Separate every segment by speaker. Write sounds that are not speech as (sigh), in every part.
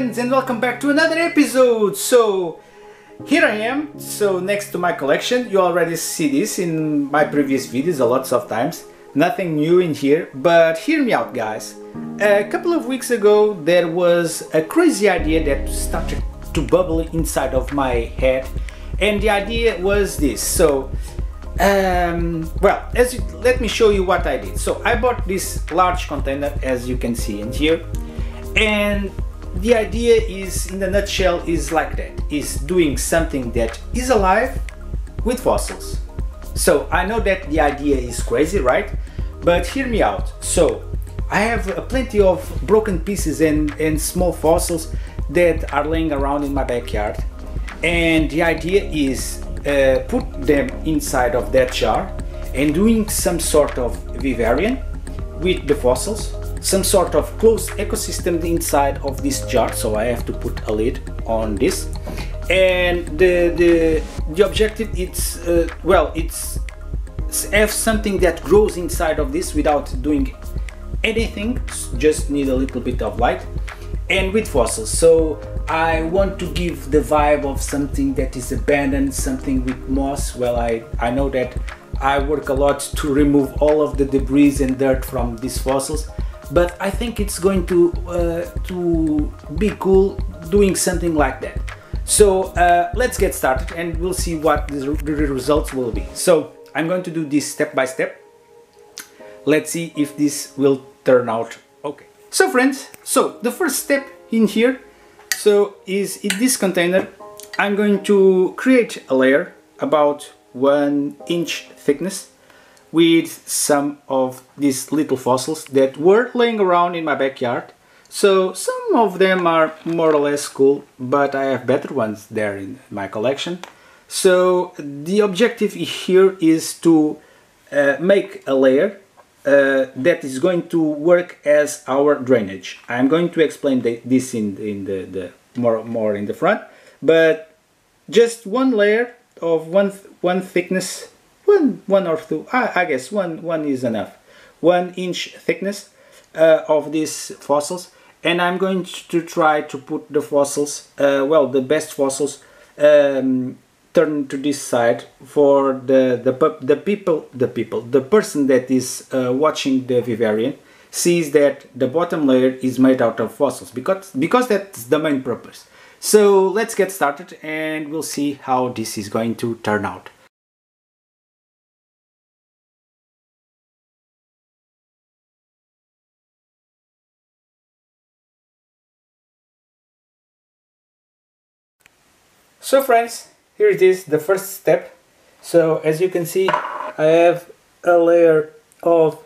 Speaker 1: friends and welcome back to another episode. So here I am, so next to my collection, you already see this in my previous videos a lots of times. Nothing new in here, but hear me out guys. A couple of weeks ago there was a crazy idea that started to bubble inside of my head and the idea was this. So um, well, as you, let me show you what I did. So I bought this large container as you can see in here and the idea is in the nutshell is like that. Is doing something that is alive with fossils. So i know that the idea is crazy right? But hear me out. So i have plenty of broken pieces and and small fossils that are laying around in my backyard. And the idea is uh, put them inside of that jar and doing some sort of vivarium with the fossils some sort of closed ecosystem inside of this jar so I have to put a lid on this. And the the, the objective it's uh, well it's have something that grows inside of this without doing anything just need a little bit of light and with fossils. So I want to give the vibe of something that is abandoned something with moss. Well I I know that I work a lot to remove all of the debris and dirt from these fossils but I think it's going to uh, to be cool doing something like that. So uh, let's get started and we'll see what the, results will be. So I'm going to do this step by step. Let's see if this will turn out okay. So friends so the first step in here so is in this container I'm going to create a layer about one inch thickness with some of these little fossils that were laying around in my backyard. So some of them are more or less cool, but I have better ones there in my collection. So the objective here is to uh, make a layer uh, that is going to work as our drainage. I'm going to explain the, this in, in the, the more, more in the front, but just one layer of one, one thickness one one or two I, I guess one one is enough. One inch thickness uh, of these fossils. And I'm going to try to put the fossils uh, well the best fossils um, turn to this side for the the, the people the people the person that is uh, watching the vivarium sees that the bottom layer is made out of fossils because because that's the main purpose. So let's get started and we'll see how this is going to turn out So friends, here it is, the first step. So as you can see, I have a layer of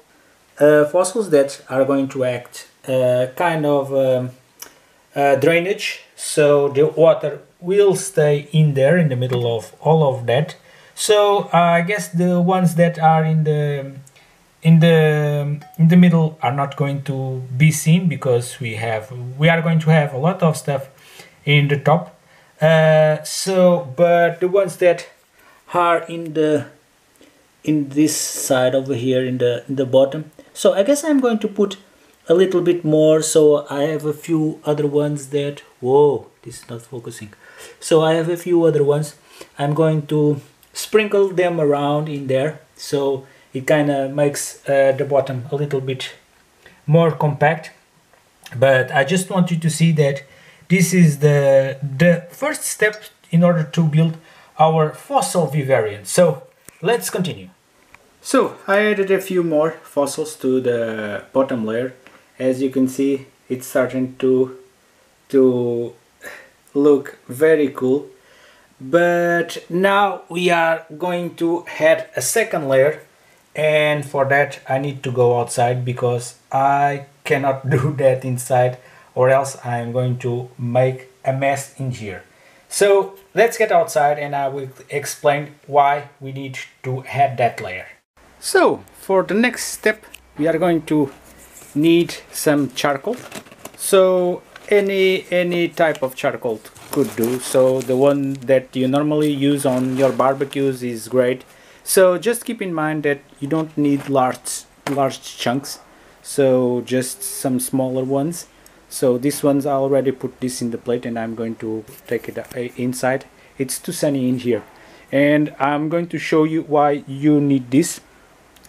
Speaker 1: uh, fossils that are going to act uh, kind of um, uh, drainage. So the water will stay in there in the middle of all of that. So I guess the ones that are in the in the in the middle are not going to be seen because we have we are going to have a lot of stuff in the top uh, so but the ones that are in the in this side over here in the in the bottom. So I guess I'm going to put a little bit more. So I have a few other ones that whoa this is not focusing. So I have a few other ones. I'm going to sprinkle them around in there. So it kind of makes uh, the bottom a little bit more compact. But I just want you to see that this is the, the first step in order to build our fossil vivarium. So let's continue. So I added a few more fossils to the bottom layer. As you can see, it's starting to, to look very cool. But now we are going to add a second layer and for that I need to go outside because I cannot (laughs) do that inside or else I'm going to make a mess in here. So let's get outside and I will explain why we need to add that layer. So for the next step we are going to need some charcoal. So any any type of charcoal could do. So the one that you normally use on your barbecues is great. So just keep in mind that you don't need large large chunks. So just some smaller ones so this one's I already put this in the plate and I'm going to take it uh, inside. It's too sunny in here. And I'm going to show you why you need this.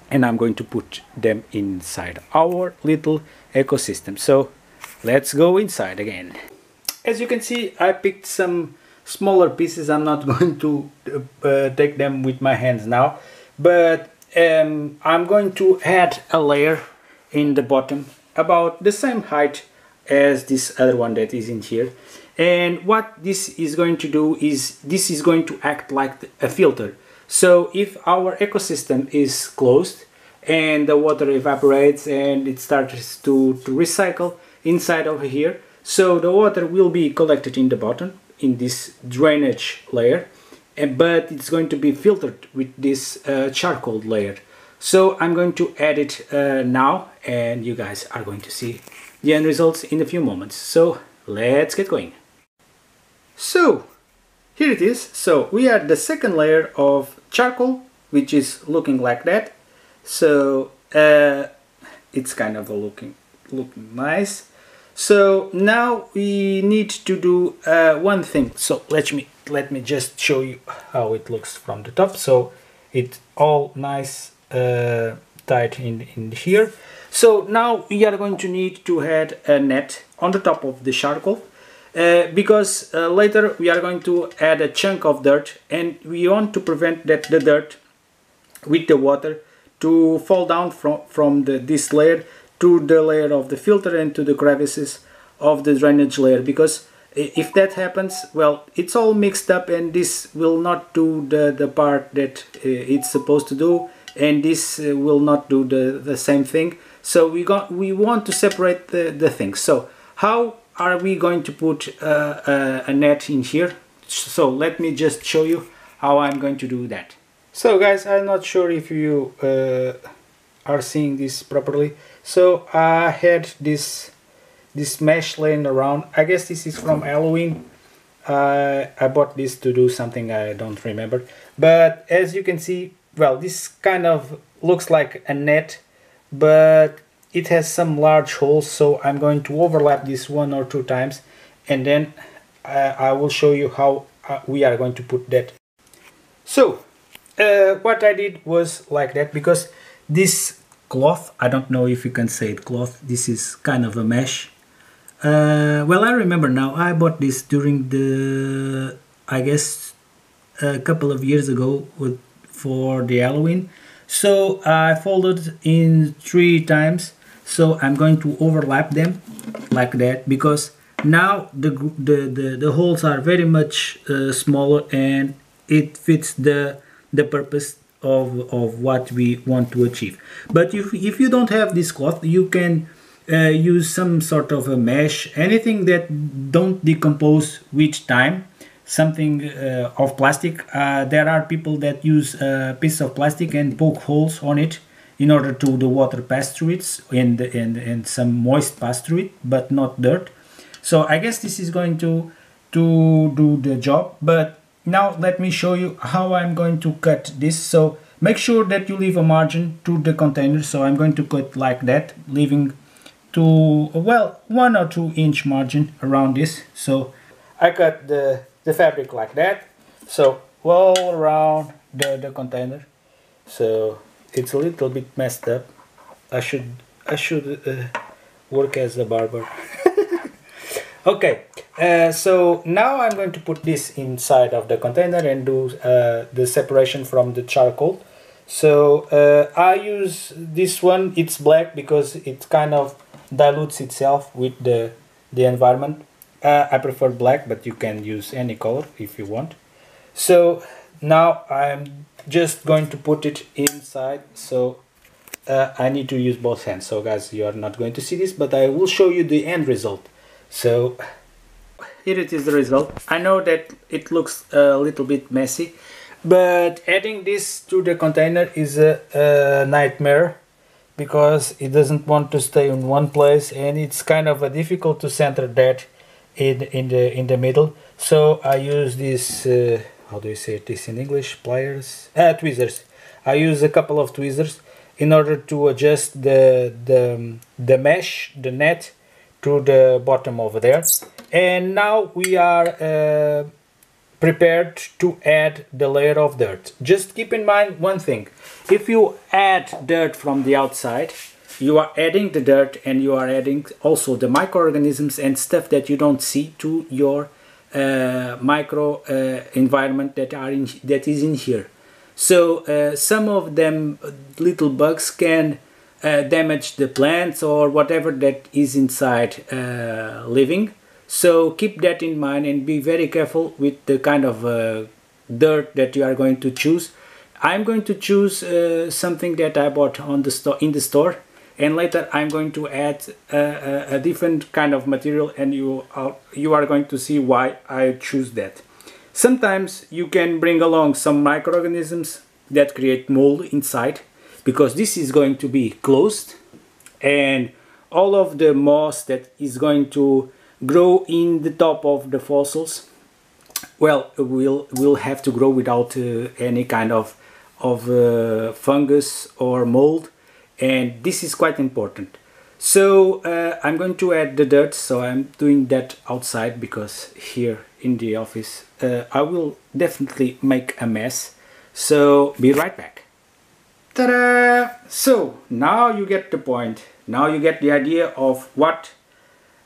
Speaker 1: And I'm going to put them inside our little ecosystem. So let's go inside again. As you can see I picked some smaller pieces. I'm not (laughs) going to uh, take them with my hands now. But um, I'm going to add a layer in the bottom about the same height as this other one that is in here. And what this is going to do is this is going to act like a filter. So if our ecosystem is closed and the water evaporates and it starts to, to recycle inside over here so the water will be collected in the bottom in this drainage layer and, but it's going to be filtered with this uh, charcoal layer. So I'm going to add it uh, now and you guys are going to see the end results in a few moments. So let's get going. So here it is. So we are the second layer of charcoal which is looking like that. So uh, it's kind of looking looking nice. So now we need to do uh, one thing. So let me let me just show you how it looks from the top. So it's all nice uh, tight in in here so now we are going to need to add a net on the top of the charcoal uh, because uh, later we are going to add a chunk of dirt and we want to prevent that the dirt with the water to fall down from, from the, this layer to the layer of the filter and to the crevices of the drainage layer because if that happens well it's all mixed up and this will not do the, the part that uh, it's supposed to do and this uh, will not do the, the same thing so we got we want to separate the, the things. So how are we going to put uh, a, a net in here? So let me just show you how I'm going to do that. So guys I'm not sure if you uh, are seeing this properly. So I had this this mesh laying around. I guess this is from Halloween. Uh, I bought this to do something I don't remember. But as you can see well this kind of looks like a net but it has some large holes so I'm going to overlap this one or two times and then uh, I will show you how uh, we are going to put that. So uh, what I did was like that because this cloth I don't know if you can say it cloth this is kind of a mesh. Uh, well I remember now I bought this during the I guess a couple of years ago with, for the Halloween so I folded in three times. So I'm going to overlap them like that because now the the, the, the holes are very much uh, smaller and it fits the the purpose of, of what we want to achieve. But if, if you don't have this cloth you can uh, use some sort of a mesh anything that don't decompose with time something uh, of plastic. Uh, there are people that use a piece of plastic and poke holes on it in order to the water pass through it and, and, and some moist pass through it but not dirt. So I guess this is going to to do the job but now let me show you how I'm going to cut this. So make sure that you leave a margin to the container. So I'm going to cut like that leaving to well one or two inch margin around this. So I cut the, the fabric like that so all around the, the container so it's a little bit messed up. I should I should uh, work as a barber. (laughs) okay, uh, so now I'm going to put this inside of the container and do uh, the separation from the charcoal. So uh, I use this one. It's black because it kind of dilutes itself with the the environment. Uh, I prefer black, but you can use any color if you want. So now I'm just going to put it inside. So uh, I need to use both hands. So guys you are not going to see this but I will show you the end result. So here it is the result. I know that it looks a little bit messy but adding this to the container is a, a nightmare because it doesn't want to stay in one place and it's kind of difficult to center that in in the in the middle. So I use this uh, how do you say this in English? Pliers? Ah, tweezers. I use a couple of tweezers in order to adjust the the, the mesh the net to the bottom over there. And now we are uh, prepared to add the layer of dirt. Just keep in mind one thing. If you add dirt from the outside you are adding the dirt and you are adding also the microorganisms and stuff that you don't see to your uh, micro uh, environment that are in that is in here. So uh, some of them little bugs can uh, damage the plants or whatever that is inside uh, living. So keep that in mind and be very careful with the kind of uh, dirt that you are going to choose. I'm going to choose something that I bought on the store in the store and later I'm going to add a, a, different kind of material and you are, you are going to see why I choose that. Sometimes you can bring along some microorganisms that create mold inside because this is going to be closed and all of the moss that is going to grow in the top of the fossils well will will have to grow without uh, any kind of of uh, fungus or mold and this is quite important. So uh, I'm going to add the dirt so I'm doing that outside because here in the office uh, I will definitely make a mess. So be right back. Ta-da! so now you get the point. Now you get the idea of what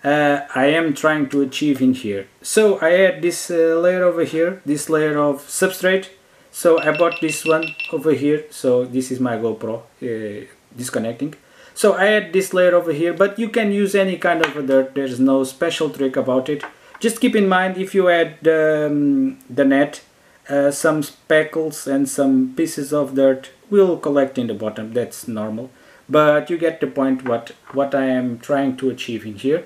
Speaker 1: uh, I am trying to achieve in here. So I add this uh, layer over here this layer of substrate. So I bought this one over here. So this is my GoPro uh, disconnecting. So I add this layer over here but you can use any kind of dirt. There's no special trick about it. Just keep in mind if you add um, the net uh, some speckles and some pieces of dirt will collect in the bottom. That's normal. But you get the point what what I am trying to achieve in here.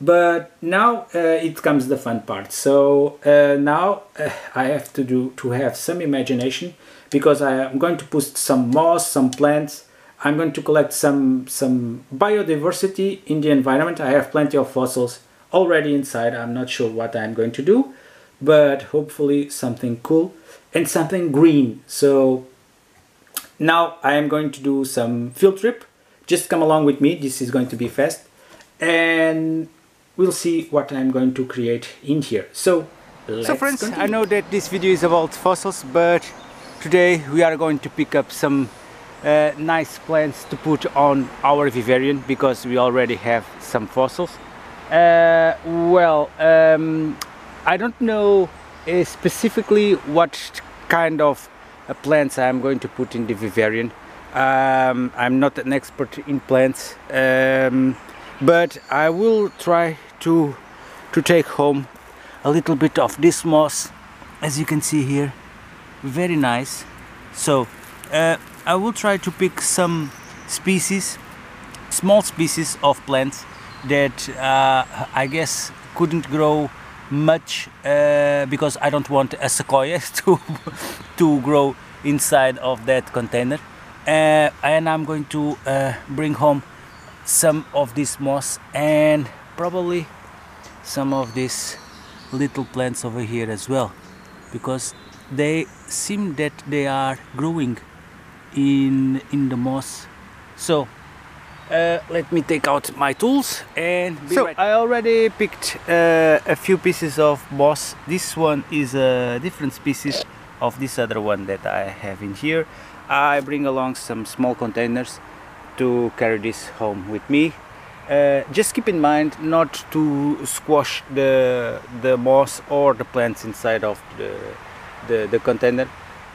Speaker 1: But now uh, it comes the fun part. So uh, now uh, I have to do to have some imagination because I am going to put some moss some plants I'm going to collect some, some biodiversity in the environment. I have plenty of fossils already inside. I'm not sure what I'm going to do, but hopefully something cool and something green. So now I am going to do some field trip. Just come along with me. This is going to be fast and we'll see what I'm going to create in here. So, so friends, continue. I know that this video is about fossils, but today we are going to pick up some uh, nice plants to put on our vivarium because we already have some fossils. Uh, well um, I don't know uh, specifically what kind of uh, plants I'm going to put in the vivarium. Um, I'm not an expert in plants um, but I will try to to take home a little bit of this moss. As you can see here very nice. So uh, I will try to pick some species, small species of plants that uh, I guess couldn't grow much uh, because I don't want a sequoia (laughs) to to grow inside of that container. Uh, and I'm going to uh, bring home some of this moss and probably some of these little plants over here as well because they seem that they are growing in in the moss. So uh, let me take out my tools and so right. I already picked uh, a few pieces of moss. This one is a different species of this other one that I have in here. I bring along some small containers to carry this home with me. Uh, just keep in mind not to squash the the moss or the plants inside of the the, the container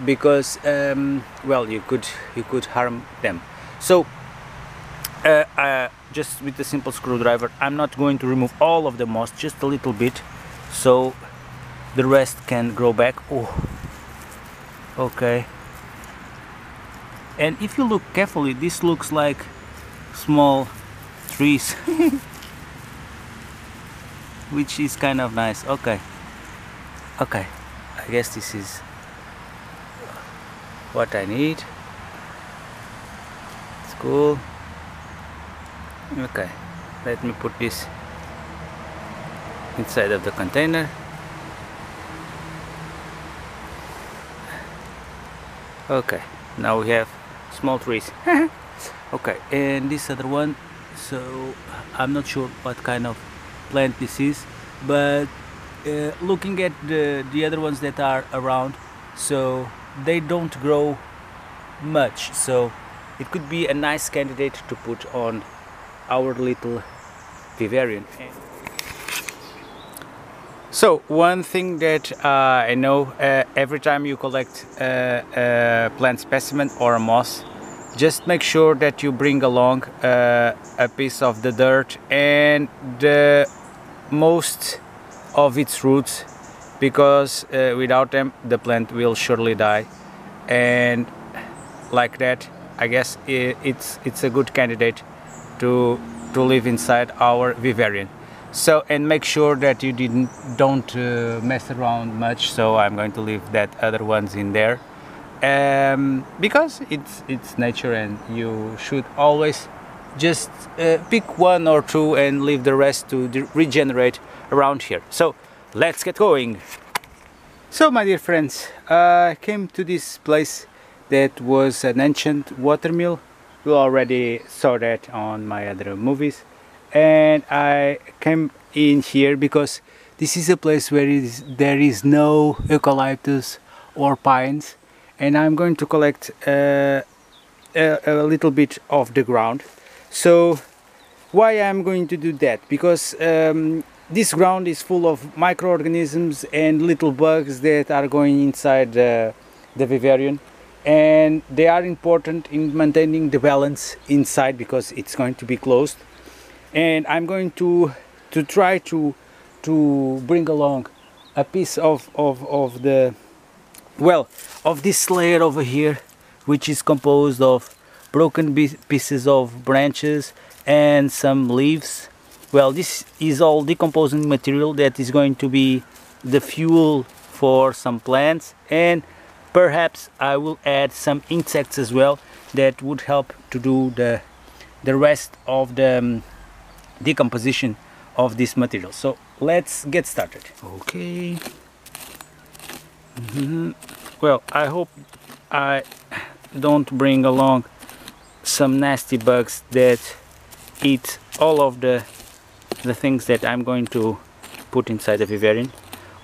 Speaker 1: because um, well you could you could harm them. So uh, uh, just with a simple screwdriver I'm not going to remove all of the moss just a little bit so the rest can grow back. Oh okay. And if you look carefully this looks like small trees (laughs) which is kind of nice. Okay. Okay. I guess this is what I need. It's cool okay let me put this inside of the container. Okay now we have small trees. (laughs) Okay and this other one so I'm not sure what kind of plant this is but uh, looking at the, the other ones that are around so they don't grow much so it could be a nice candidate to put on our little vivarium. So one thing that uh, I know uh, every time you collect a, uh, a, plant specimen or a moss just make sure that you bring along uh, a piece of the dirt and the most of its roots because uh, without them the plant will surely die. And like that I guess it's it's a good candidate to to live inside our vivarium. So and make sure that you didn't don't uh, mess around much so I'm going to leave that other ones in there. Um, because it's it's nature and you should always just uh, pick one or two and leave the rest to regenerate around here. So let's get going. So my dear friends I uh, came to this place that was an ancient watermill. You already saw that on my other movies. And I came in here because this is a place where is, there is no eucalyptus or pines. And I'm going to collect uh, a, a, little bit of the ground. So why I'm going to do that? Because um, this ground is full of microorganisms and little bugs that are going inside uh, the vivarium. And they are important in maintaining the balance inside because it's going to be closed. And I'm going to to try to to bring along a piece of, of, of the well of this layer over here which is composed of broken pieces of branches and some leaves well this is all decomposing material that is going to be the fuel for some plants. And perhaps I will add some insects as well that would help to do the the rest of the um, decomposition of this material. So let's get started. Okay. Mm -hmm. well I hope I don't bring along some nasty bugs that eat all of the the things that I'm going to put inside the vivarium.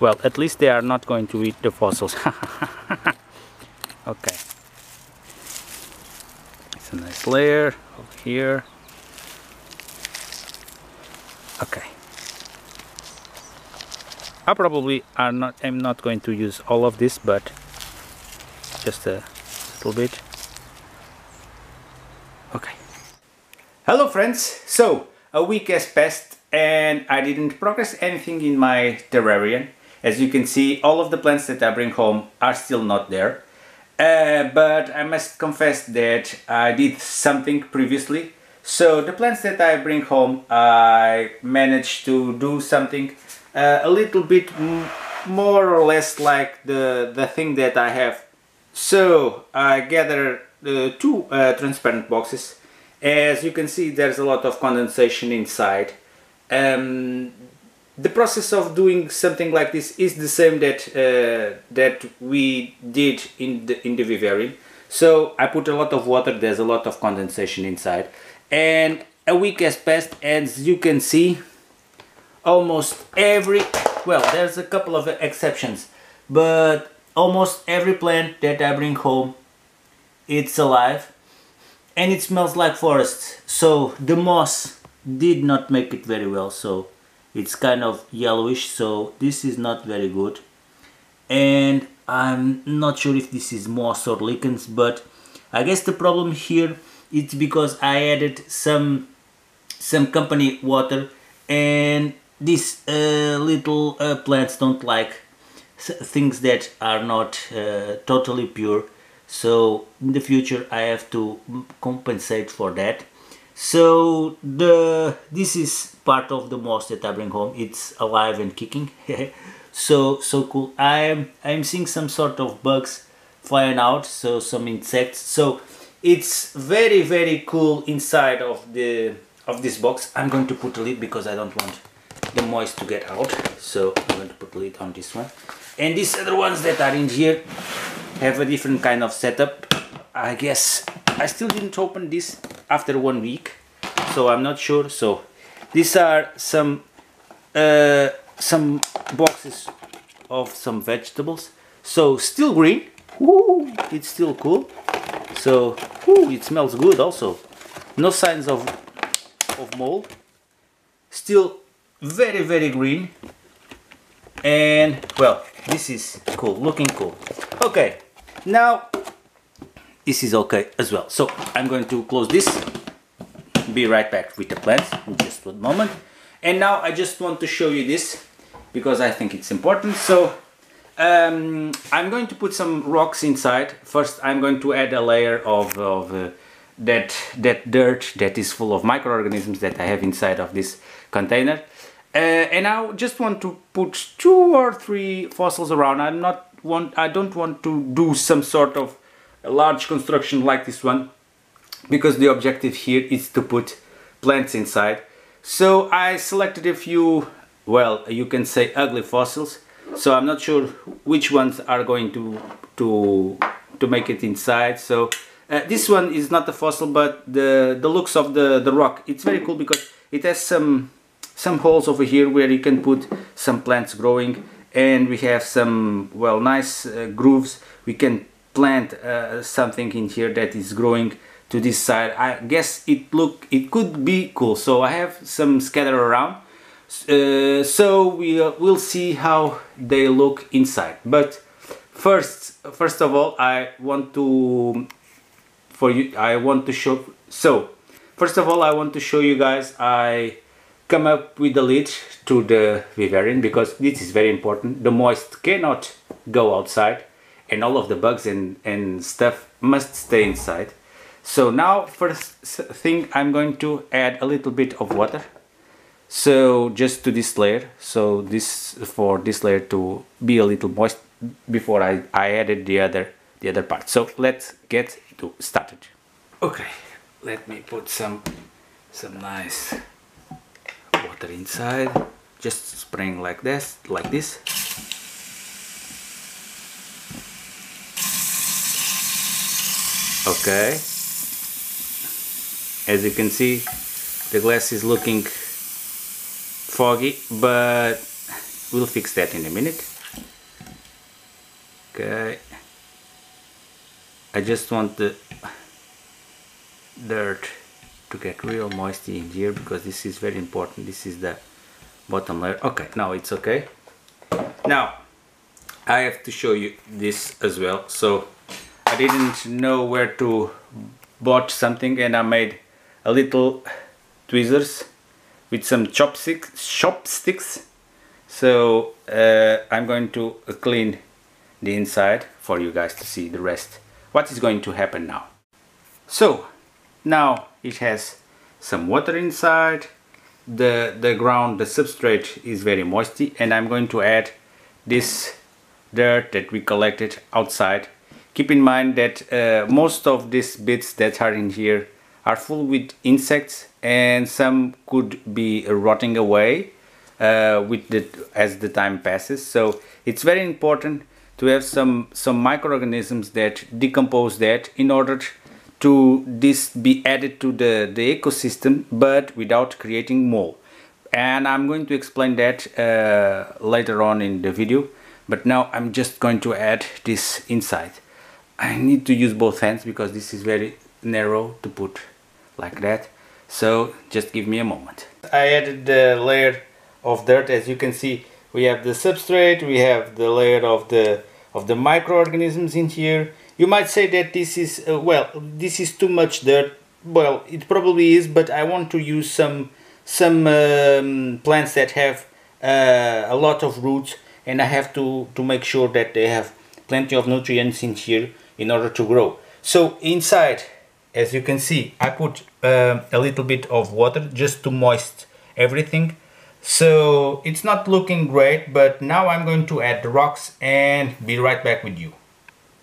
Speaker 1: Well at least they are not going to eat the fossils. (laughs) Okay. It's a nice layer over here. Okay. I probably are not I'm not going to use all of this but just a little bit. Okay. Hello friends. So a week has passed and I didn't progress anything in my terrarium as you can see all of the plants that I bring home are still not there uh, but I must confess that I did something previously so the plants that I bring home, I managed to do something uh, a little bit more or less like the, the thing that I have. So I gathered uh, two transparent boxes. As you can see there's a lot of condensation inside. Um, the process of doing something like this is the same that uh, that we did in the in the vivarium. So I put a lot of water, there's a lot of condensation inside and a week has passed as you can see almost every well there's a couple of exceptions but almost every plant that I bring home it's alive and it smells like forest so the moss did not make it very well so it's kind of yellowish so this is not very good. And I'm not sure if this is moss or lichens but I guess the problem here it's because I added some some company water and these uh, little uh, plants don't like things that are not uh, totally pure. So in the future I have to compensate for that so the this is part of the moss that I bring home. It's alive and kicking. (laughs) So so cool. I'm I'm seeing some sort of bugs flying out so some insects. So it's very very cool inside of the of this box. I'm going to put a lid because I don't want the moist to get out. So I'm going to put a lid on this one. And these other ones that are in here have a different kind of setup I guess I still didn't open this after one week so I'm not sure. So these are some uh, some boxes of some vegetables. So still green. It's still cool. So it smells good also. No signs of of mold. Still very very green. And well this is cool looking cool. Okay now this is okay as well. So I'm going to close this. Be right back with the plants in just one moment. And now I just want to show you this because I think it's important. So um, I'm going to put some rocks inside. First I'm going to add a layer of, of uh, that that dirt that is full of microorganisms that I have inside of this container. Uh, and I just want to put two or three fossils around. I'm not want I don't want to do some sort of large construction like this one because the objective here is to put plants inside. So I selected a few well you can say ugly fossils. So I'm not sure which ones are going to to to make it inside. So uh, this one is not a fossil but the the looks of the the rock it's very cool because it has some some holes over here where you can put some plants growing. And we have some well nice uh, grooves. We can plant uh, something in here that is growing to this side. I guess it look it could be cool. So I have some scattered around. Uh, so we uh, will see how they look inside. But first first of all I want to for you I want to show so first of all I want to show you guys I come up with the lid to the vivarium because this is very important. The moist cannot go outside and all of the bugs and, and stuff must stay inside. So now first thing I'm going to add a little bit of water. So just to this layer, so this for this layer to be a little moist before I, I added the other the other part. So let's get to started. Okay, let me put some some nice water inside. Just spraying like this, like this. Okay. As you can see the glass is looking foggy but we'll fix that in a minute. Okay. I just want the dirt to get real moisty in here because this is very important. This is the bottom layer. Okay now it's okay. Now I have to show you this as well. So I didn't know where to bought something and I made a little tweezers with some chopsticks chopsticks. So uh, I'm going to clean the inside for you guys to see the rest. What is going to happen now? So now it has some water inside. The the ground the substrate is very moisty and I'm going to add this dirt that we collected outside keep in mind that uh, most of these bits that are in here are full with insects and some could be rotting away uh, with the as the time passes. So it's very important to have some some microorganisms that decompose that in order to this be added to the the ecosystem but without creating mold and I'm going to explain that uh, later on in the video but now I'm just going to add this inside I need to use both hands because this is very narrow to put like that. So just give me a moment. I added the layer of dirt. As you can see we have the substrate we have the layer of the of the microorganisms in here. You might say that this is uh, well this is too much dirt. Well it probably is but I want to use some some um, plants that have uh, a lot of roots and I have to to make sure that they have plenty of nutrients in here in order to grow. So inside, as you can see, I put uh, a little bit of water just to moist everything. So it's not looking great, but now I'm going to add the rocks and be right back with you.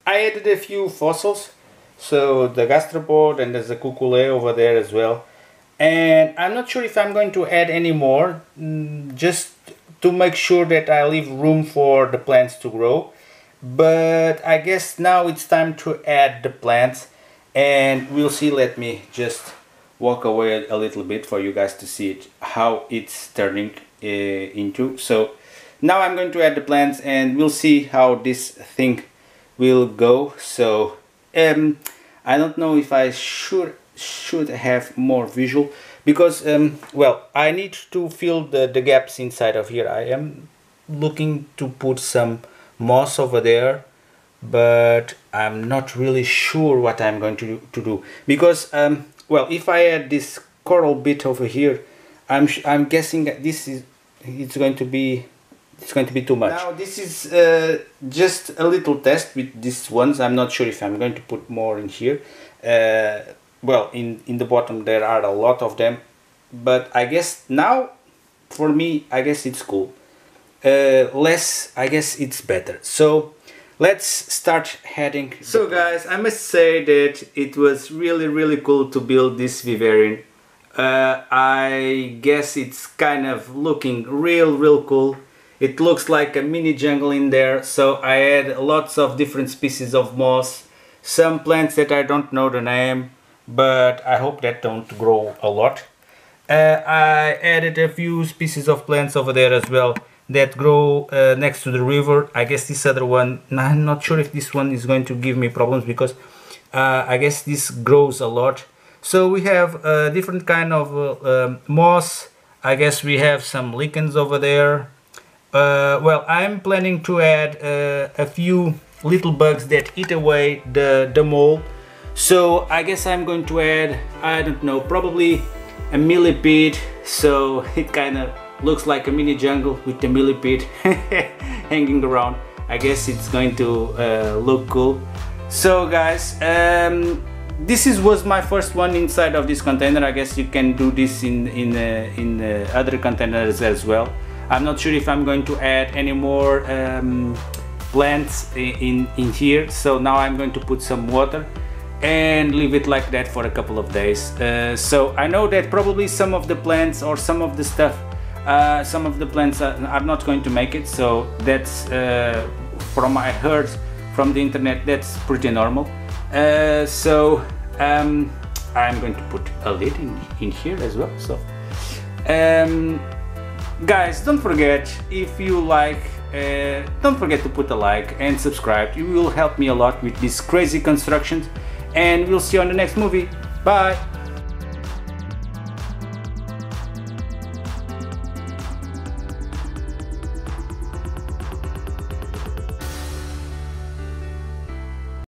Speaker 1: I added a few fossils, so the gastropod and there's a cuculé over there as well. And I'm not sure if I'm going to add any more, mm, just to make sure that I leave room for the plants to grow but I guess now it's time to add the plants. And we'll see let me just walk away a little bit for you guys to see it how it's turning uh, into. So now I'm going to add the plants and we'll see how this thing will go. So um, I don't know if I should should have more visual because um, well I need to fill the, the gaps inside of here. I am looking to put some moss over there but I'm not really sure what I'm going to to do. Because um, well if I add this coral bit over here I'm I'm guessing this is it's going to be it's going to be too much. Now this is uh, just a little test with these ones. I'm not sure if I'm going to put more in here. Uh, well in in the bottom there are a lot of them. But I guess now for me I guess it's cool uh, less I guess it's better. So let's start heading so guys I must say that it was really really cool to build this vivarium. Uh, I guess it's kind of looking real real cool. It looks like a mini jungle in there so I had lots of different species of moss. Some plants that I don't know the name but I hope that don't grow a lot. Uh, I added a few species of plants over there as well that grow uh, next to the river. I guess this other one I'm not sure if this one is going to give me problems because uh, I guess this grows a lot. So we have a different kind of uh, um, moss. I guess we have some lichens over there. Uh, well I'm planning to add uh, a few little bugs that eat away the, the mold. So I guess I'm going to add I don't know probably a millipede. So (laughs) it kind of looks like a mini jungle with the millipede (laughs) hanging around. I guess it's going to uh, look cool. So guys um, this is was my first one inside of this container. I guess you can do this in in uh, in uh, other containers as well. I'm not sure if I'm going to add any more um, plants in in here. So now I'm going to put some water and leave it like that for a couple of days. Uh, so I know that probably some of the plants or some of the stuff uh, some of the plants are, are, not going to make it so that's uh, from I heard from the internet that's pretty normal. Uh, so um, I'm going to put a lid in, in here as well so um, guys don't forget if you like uh, don't forget to put a like and subscribe. You will help me a lot with these crazy constructions and we'll see you on the next movie. Bye